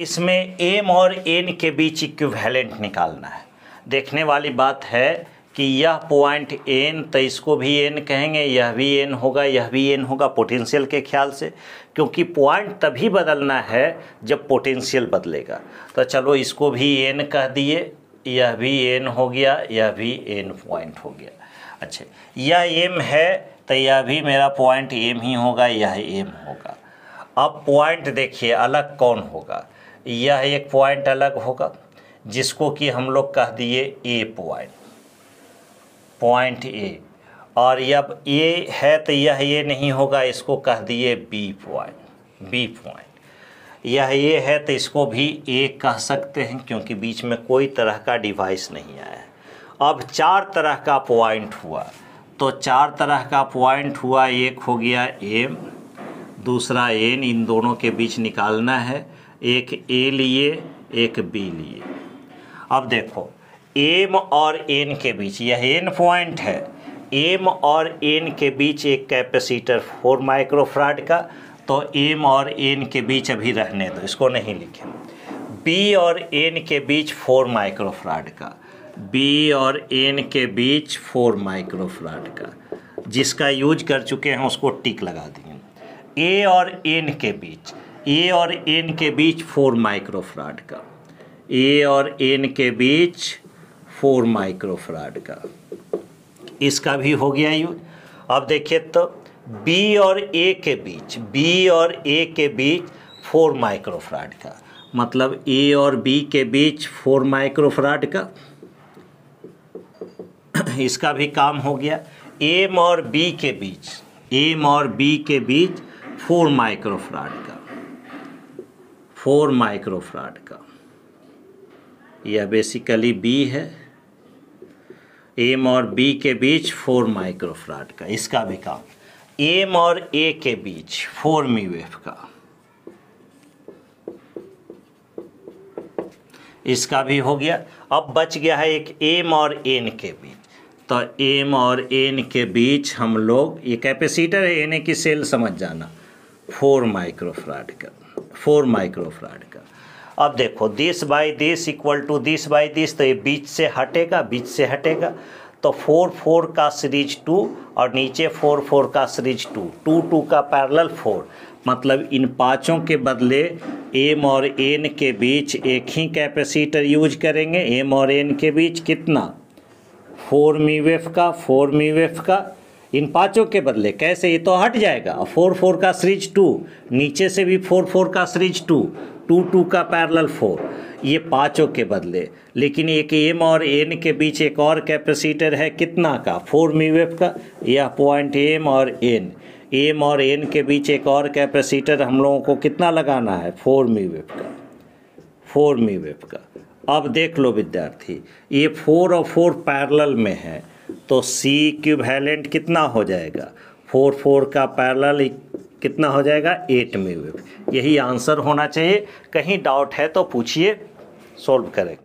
इसमें एम और एन के बीच इक्विवेलेंट निकालना है। देखने वाली बात है कि यह पॉइंट एन तो इसको भी एन कहेंगे, यह भी एन होगा, यह भी एन होगा पोटेंशियल के ख्याल से, क्योंकि पॉइंट तभी बदलना है जब पोटेंशियल बदलेगा। तो चलो इसको भी एन कह दिए, यह भी एन हो गया, यह भी एन पॉइंट हो गया। अच्छा यह एम है तो यह भी मेरा पॉइंट एम ही होगा, यह एम होगा। अब पॉइंट देखिए, अलग कौन होगा? यह एक पॉइंट अलग होगा, जिसको कि हम लोग कह दिए ए पॉइंट पॉइंट ए और जब ए है तो यह ए नहीं होगा, इसको कह दिए बी पॉइंट बी पॉइंट यह ए है तो इसको भी ए कह सकते हैं, क्योंकि बीच में कोई तरह का डिवाइस नहीं आया है। अब चार तरह का पॉइंट हुआ। तो चार तरह का पॉइंट हुआ, एक हो गया एम दूसरा एन इन दोनों के बीच निकालना है। एक ए लिए, एक बी लिए। अब देखो, एम और एन के बीच, यह एन पॉइंट है। एम और एन के बीच एक कैपेसिटर फोर माइक्रोफ्राड का तो एम और एन के बीच अभी रहने दो, इसको नहीं लिखें। बी और एन के बीच फोर माइक्रोफ्राड का। बी और एन के बीच फोर माइक्रोफ्राड का। जिसका यूज़ कर चुके हैं, उसको टिक लगा दिए ए और एन के बीच ए और एन के बीच फोर माइक्रोफ्राड का। ए और एन के बीच फोर माइक्रोफ्राड का। इसका भी हो गया यूज़ अब देखिए तो बी और ए के बीच बी और ए के बीच फोर माइक्रोफ्राड का। मतलब ए और बी के बीच फोर माइक्रोफ्राड का। इसका भी काम हो गया। एम और बी के बीच एम और बी के बीच फोर माइक्रोफ्राड का। फोर माइक्रोफ्राड का। यह बेसिकली बी है। एम और बी के बीच फोर माइक्रोफ्राड का। इसका भी काम। एम और ए के बीच फोर मी मीवेफ का। इसका भी हो गया। अब बच गया है एक एम और एन के बीच। तो एम और एन के बीच हम लोग, ये कैपेसिटर है एन की सेल समझ जाना। फोर माइक्रोफ्राड का, फोर माइक्रोफ्राड का। अब देखो this by this equal to this by this तो ये बीच से हटेगा, बीच से हटेगा। तो फोर फोर का सीरीज़ टू और नीचे फोर फोर का सीरीज़ टू टू टू का पैरेलल फोर मतलब इन पाँचों के बदले एम और एन के बीच एक ही कैपेसिटर यूज़ करेंगे। एम और एन के बीच कितना? फोर मीवेफ का फोर मीवेफ का। इन पाँचों के बदले कैसे ये तो हट जाएगा? फोर फोर का सीरीज़ टू, नीचे से भी फोर फोर का सीरीज़ टू टू टू का पैरेलल फोर, ये पाँचों के बदले। लेकिन एक एम और एन के बीच एक और कैपेसिटर है कितना का? फोर मीवेफ का? यह पॉइंट एम और एन? एम और एन के बीच एक और कैपेसिटर हम लोगों को कितना लगाना है? फोर मीवेफ का। फोर मीवेफ का। अब देख लो विद्यार्थी, ये फोर और फोर पैरेलल में है। तो सी इक्विवेलेंट कितना हो जाएगा? फोर फोर का पैरल कितना हो जाएगा? एट में यही आंसर होना चाहिए। कहीं डाउट है तो पूछिए सॉल्व करें।